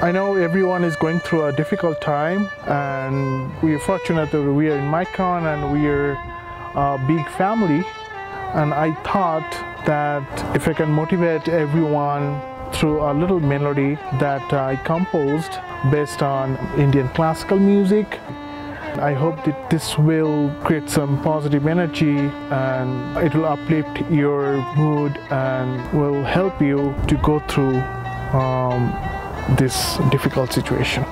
I know everyone is going through a difficult time and we are fortunate that we are in Micron and we are a big family. And I thought that if I can motivate everyone through a little melody that I composed based on Indian classical music I hope that this will create some positive energy and it will uplift your mood and will help you to go through um, this difficult situation.